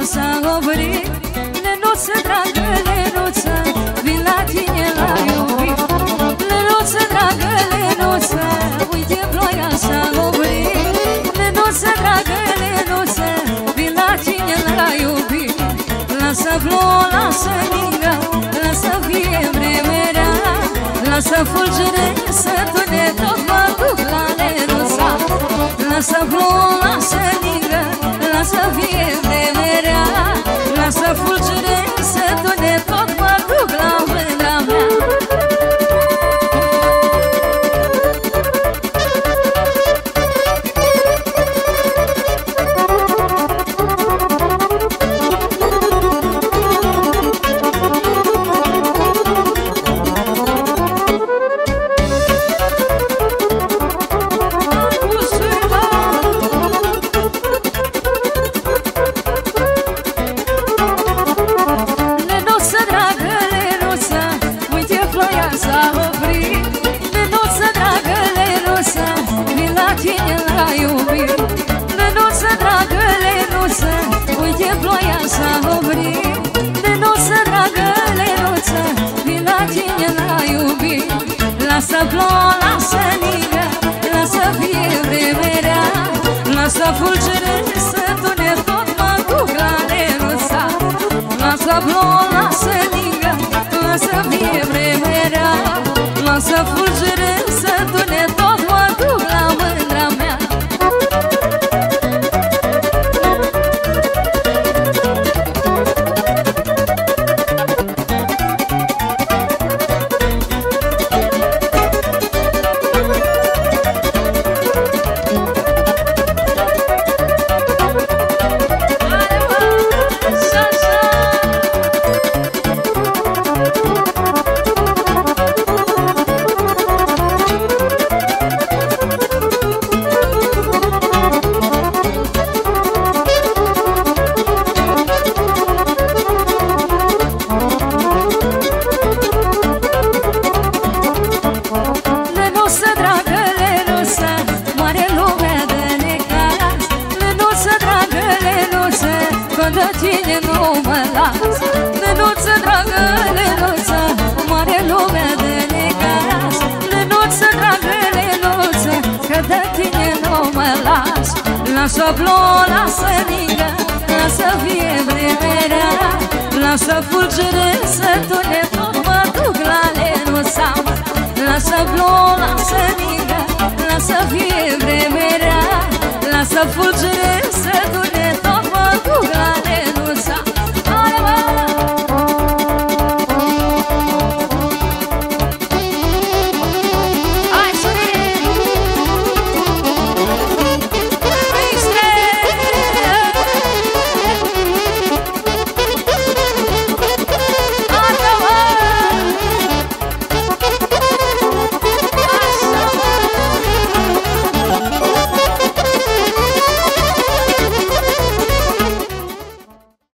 ploaia s-a oprit Lenuță, dragă, lenuță Vin la tine la iubit. Lenuță, dragă, lenuță Uite, ploaia s-a oprit Lenuță, dragă, lenuță Vin la tine la iubit. Lasă plouă, lasă ningă Lasă fie vremerea. Lasă fulgere să tune Tot mă duc la lenuța Lasă plouă, lasă ningă Lasă fie vremerea la iubit Lenuță, dragă, lenuță Uite, ploaia s-a oprit. Lenuță, dragă, lenuță Vin la tine la iubit. Lasă plouă, lasă ningă Lasă fie vremerea. Lasă fulgere să tune Tot mă duc la lenuța. Lasă plouă, lasă ningă Lasă fie vremerea. Lasă fulgere Când de tine nu mă las Lenuță, dragă, lenuță Mare lumea de necaz Lenuță, dragă, lenuță Când de tine nu mă las. Lasă plouă, lasă ningă Lasă fie vremerea. Lasă fulgere să tune Tot mă duc la lenuța Lasă plouă, lasă ningă Lasă fie vremerea. Lasă fulgere